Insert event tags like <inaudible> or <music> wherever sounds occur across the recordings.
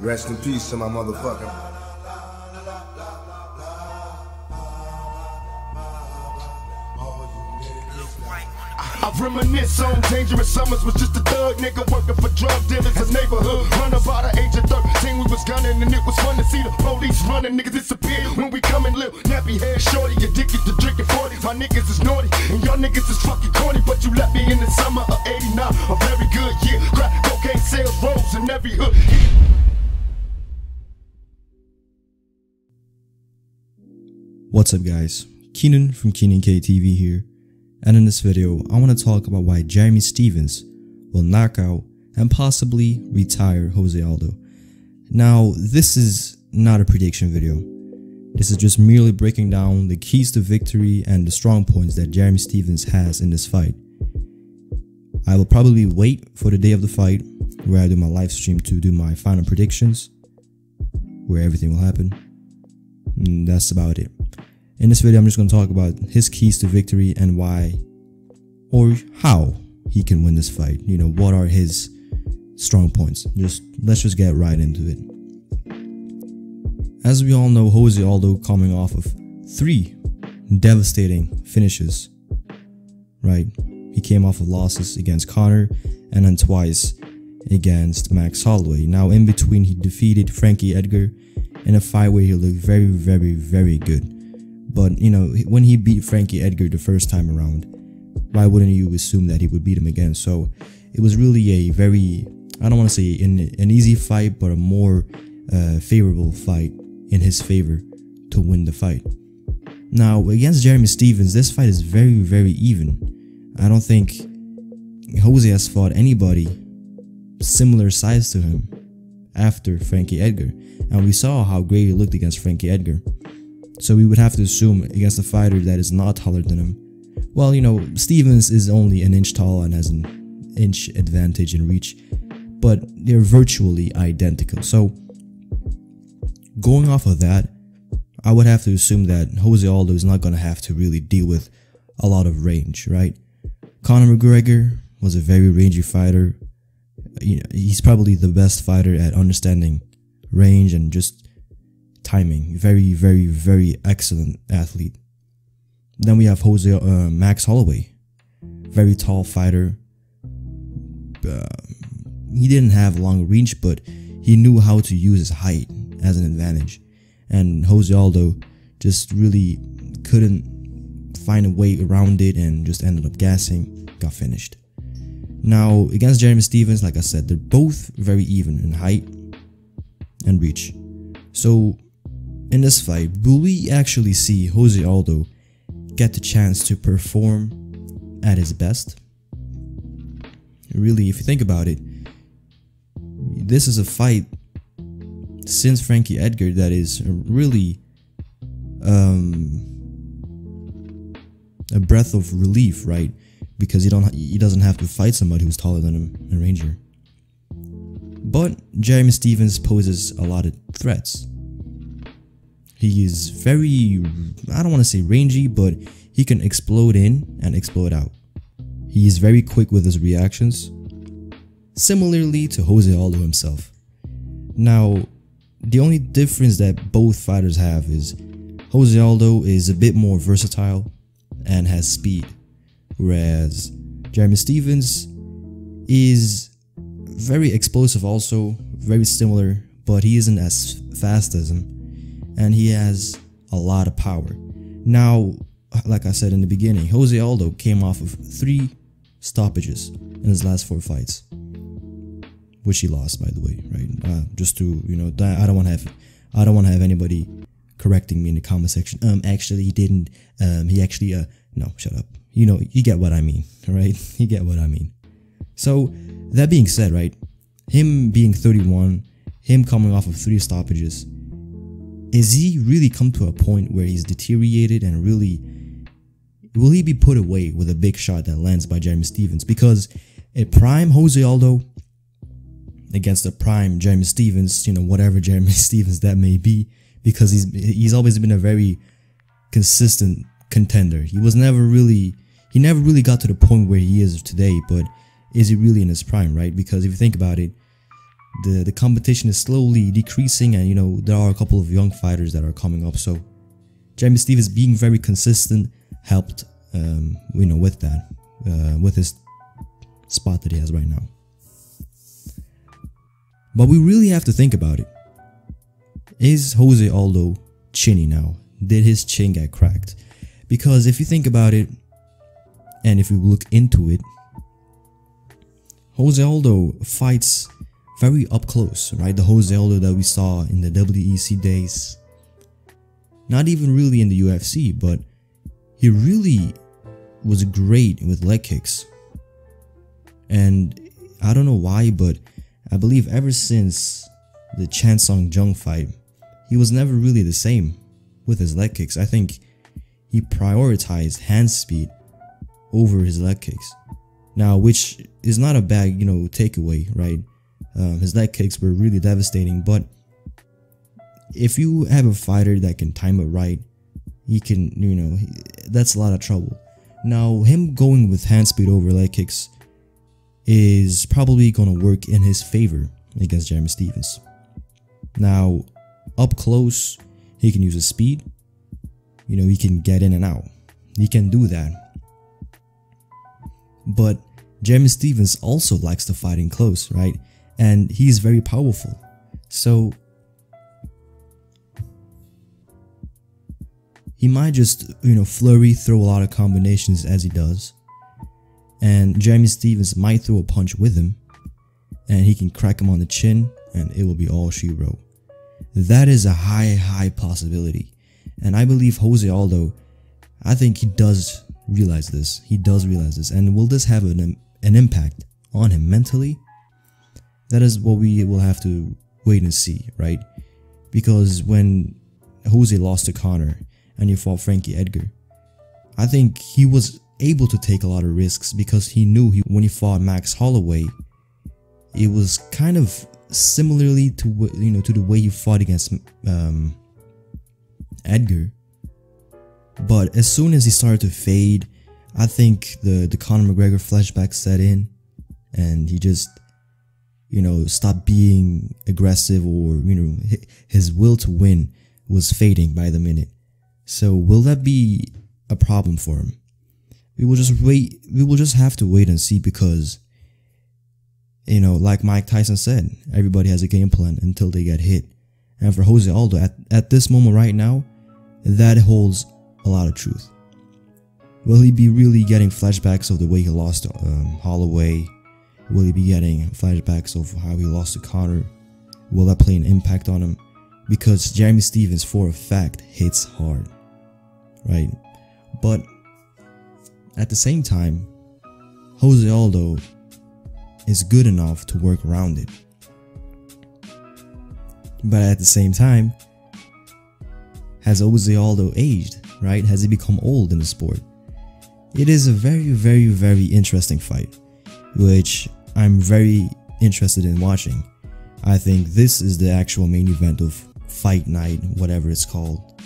Rest in peace to my motherfucker. I reminisce on dangerous summers was just a thug nigga working for drug dealers in neighborhood. Run about the age of 13, we was gunning and it was fun to see the police running. Niggas disappear when we come in live. Nappy head shorty, addicted to drinking 40. My niggas is naughty and y'all niggas is fucking corny. But you left me in the summer of 89, a very good year. Crack cocaine sales rose in every hood. What's up guys, Keenan from Keenan KTV here, and in this video I want to talk about why Jeremy Stephens will knock out and possibly retire Jose Aldo. Now this is not a prediction video, this is just merely breaking down the keys to victory and the strong points that Jeremy Stephens has in this fight. I will probably wait for the day of the fight where I do my live stream to do my final predictions, where everything will happen. And that's about it. In this video, I'm just going to talk about his keys to victory and why or how he can win this fight. You know, what are his strong points? Just let's just get right into it. As we all know, Jose Aldo coming off of three devastating finishes, right? He came off of losses against Conor and then twice against Max Holloway. Now, in between, he defeated Frankie Edgar in a fight where he looked very, very, very good. But, you know, when he beat Frankie Edgar the first time around, why wouldn't you assume that he would beat him again? So it was really a very, I don't want to say an, an easy fight, but a more uh, favorable fight in his favor to win the fight. Now, against Jeremy Stephens, this fight is very, very even. I don't think Jose has fought anybody similar size to him after Frankie Edgar. And we saw how great he looked against Frankie Edgar. So we would have to assume against a fighter that is not taller than him. Well, you know, Stephens is only an inch tall and has an inch advantage in reach, but they're virtually identical. So going off of that, I would have to assume that Jose Aldo is not going to have to really deal with a lot of range, right? Conor McGregor was a very rangy fighter. You know, he's probably the best fighter at understanding range and just timing. Very, very, very excellent athlete. Then we have Jose uh, Max Holloway, very tall fighter. Uh, he didn't have long reach, but he knew how to use his height as an advantage. And Jose Aldo just really couldn't find a way around it and just ended up gassing, got finished. Now, against Jeremy Stephens, like I said, they're both very even in height and reach. So in this fight, will we actually see Jose Aldo get the chance to perform at his best? Really, if you think about it, this is a fight since Frankie Edgar that is really um, a breath of relief, right? Because he don't he doesn't have to fight somebody who's taller than him in Ranger. But Jeremy Stephens poses a lot of threats. He is very, I don't want to say rangy, but he can explode in and explode out. He is very quick with his reactions, similarly to Jose Aldo himself. Now, the only difference that both fighters have is Jose Aldo is a bit more versatile and has speed, whereas Jeremy Stephens is very explosive also, very similar, but he isn't as fast as him and he has a lot of power. Now, like I said in the beginning, Jose Aldo came off of three stoppages in his last four fights, which he lost, by the way. Right? Uh, just to you know, I don't want to have, I don't want to have anybody correcting me in the comment section. Um, actually, he didn't. Um, he actually. Uh, no, shut up. You know, you get what I mean, <laughs> right? You get what I mean. So, that being said, right, him being 31, him coming off of three stoppages, is he really come to a point where he's deteriorated and really will he be put away with a big shot that lands by Jeremy Stephens? Because a prime Jose Aldo against a prime Jeremy Stephens, you know, whatever <laughs> Jeremy Stephens that may be, because he's he's always been a very consistent contender. He was never really he never really got to the point where he is today, but is he really in his prime, right? Because if you think about it, the the competition is slowly decreasing, and you know there are a couple of young fighters that are coming up. So Jeremy Stephens being very consistent helped, um, you know, with that, uh, with his spot that he has right now. But we really have to think about it. Is Jose Aldo chinny now? Did his chin get cracked? Because if you think about it, and if you look into it, Jose Aldo fights very up close, right? The Jose Aldo that we saw in the WEC days. Not even really in the UFC, but he really was great with leg kicks. And I don't know why, but I believe ever since the Chan Sung Jung fight, he was never really the same with his leg kicks. I think he prioritized hand speed over his leg kicks. Now, which is not a bad, you know, takeaway, right? Um, his leg kicks were really devastating, but if you have a fighter that can time it right, he can, you know, he, that's a lot of trouble. Now, him going with hand speed over leg kicks is probably going to work in his favor against Jeremy Stephens. Now, up close, he can use his speed. You know, he can get in and out. He can do that. But Jeremy Stephens also likes to fight in close, right? And he's very powerful. So he might just, you know, flurry, throw a lot of combinations as he does. And Jeremy Stephens might throw a punch with him. And he can crack him on the chin and it will be all she wrote. That is a high, high possibility. And I believe Jose Aldo, I think he does realize this. He does realize this. And will this have an, an impact on him mentally? That is what we will have to wait and see, right? Because when Jose lost to Conor and he fought Frankie Edgar, I think he was able to take a lot of risks because he knew he, when he fought Max Holloway, it was kind of similarly to you know to the way he fought against um, Edgar. But as soon as he started to fade, I think the the Conor McGregor flashback set in, and he just you know stop being aggressive or you know his will to win was fading by the minute. So will that be a problem for him? We will just wait. We will just have to wait and see because you know, like Mike Tyson said, everybody has a game plan until they get hit. And for Jose Aldo, at, at this moment right now, that holds a lot of truth. Will he be really getting flashbacks of the way he lost um, Holloway? Will he be getting flashbacks of how he lost to Conor? Will that play an impact on him? Because Jeremy Stephens, for a fact, hits hard, right? But at the same time, Jose Aldo is good enough to work around it. But at the same time, has Jose Aldo aged, right? Has he become old in the sport? It is a very, very, very interesting fight, which I'm very interested in watching. I think this is the actual main event of Fight Night, whatever it's called.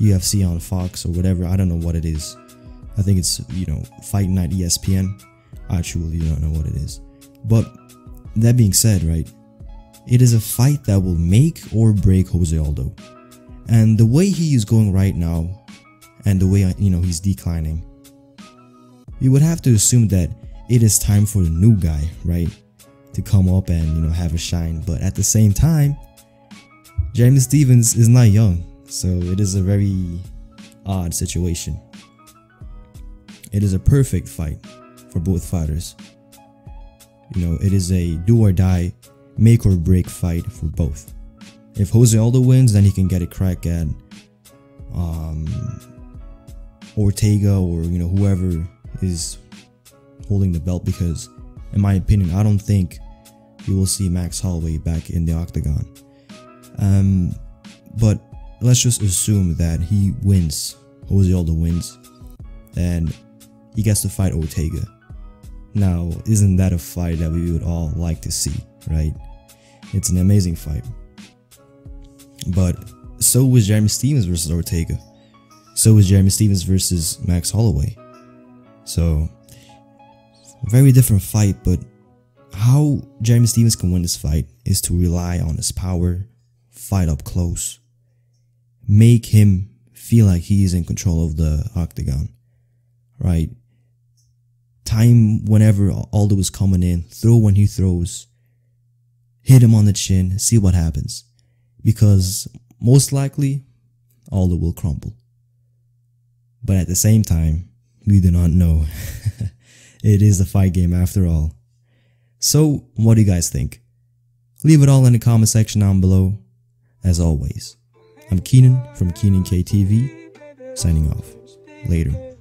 UFC on Fox or whatever, I don't know what it is. I think it's, you know, Fight Night ESPN. I truly don't know what it is. But that being said, right, it is a fight that will make or break Jose Aldo. And the way he is going right now, and the way you know he's declining, you would have to assume that it is time for the new guy, right, to come up and you know have a shine. But at the same time, Jeremy Stephens is not young, so it is a very odd situation. It is a perfect fight for both fighters. You know, it is a do or die, make or break fight for both. If Jose Aldo wins, then he can get a crack at um, Ortega or you know whoever is holding the belt. Because, in my opinion, I don't think you will see Max Holloway back in the octagon. Um, but let's just assume that he wins. Jose Aldo wins, and he gets to fight Ortega. Now, isn't that a fight that we would all like to see, right? It's an amazing fight. But so was Jeremy Stephens versus Ortega. So was Jeremy Stephens versus Max Holloway. So, very different fight, but how Jeremy Stephens can win this fight is to rely on his power, fight up close, make him feel like he is in control of the octagon, right? Time whenever Aldo is coming in, throw when he throws, hit him on the chin, see what happens. Because most likely, Aldo will crumble. But at the same time, we do not know. <laughs> it is a fight game after all. So, what do you guys think? Leave it all in the comment section down below. As always, I'm Keenan from Keenan KTV, signing off. Later.